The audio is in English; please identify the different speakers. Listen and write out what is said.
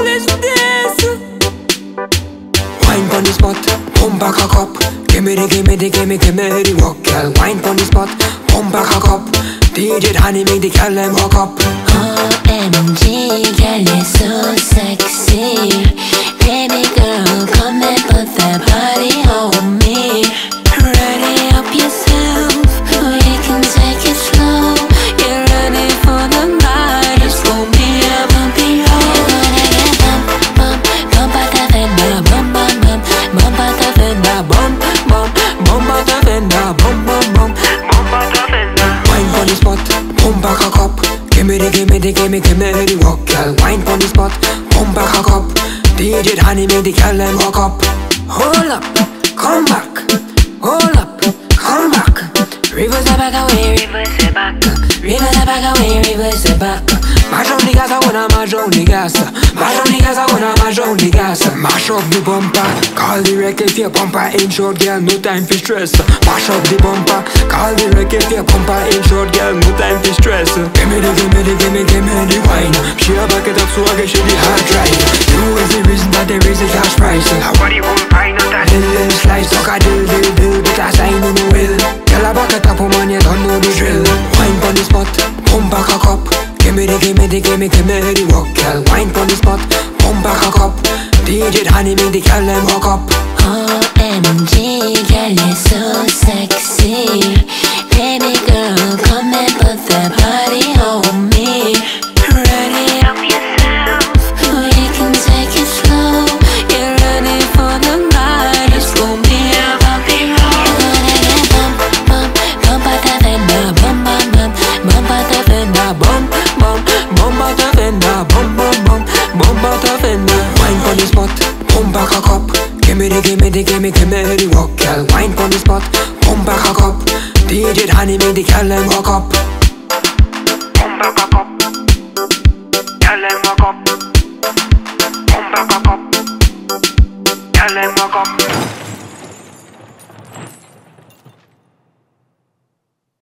Speaker 1: alles desse Wine on the spot, pump back a cup. Gimme the, gimme the, gimme, gimme the walk, girl. Wine on the spot, pump back a cup. DJ Dhannie make the girl them walk up.
Speaker 2: OMG, girl, you're so
Speaker 1: back a cup. Gimme the, gimme the, gimme, gimme the work, girl. Wine pon the spot, pump back a cup. DJ Dhannie make the girl them hook up. Hold up, come back. Hold up, come back. Reverse the back away, reverse it back. Reverse the back away, reverse it back. Mash up the gas, I wanna mash up the gas. Mash up the gas, I wanna mash up the gas. Mash up the bumper, call the wreck if your bumper ain't short, girl. No time for stress. Mash up the bumper, call the wreck if your bumper ain't short, girl. No time for stress. Gimme the, gimme the, gimme, gimme the wine. She a back it up so I can show the hard drive. You is the reason that there is a cash price.
Speaker 3: What do you want, find out that?
Speaker 1: Little, little slice, suck a dill, dill, dill Because I know no will Girl, I back it up, you don't know the drill Gimme the, gimme the, gimme, gimme the work, girl. Wine pon the spot, pump back a cup. DJ Dhannie make the girl them hook up.
Speaker 2: OMG, girl, you're so sexy.
Speaker 1: Back a cup Gimme the, gimme the, gimme, gimme the work, girl Wine pon the spot, pump back a cup DJ Dhannie make the girl them hook up
Speaker 3: Pump back a cup. Tell them walk up. Pump back a cup. Tell them walk.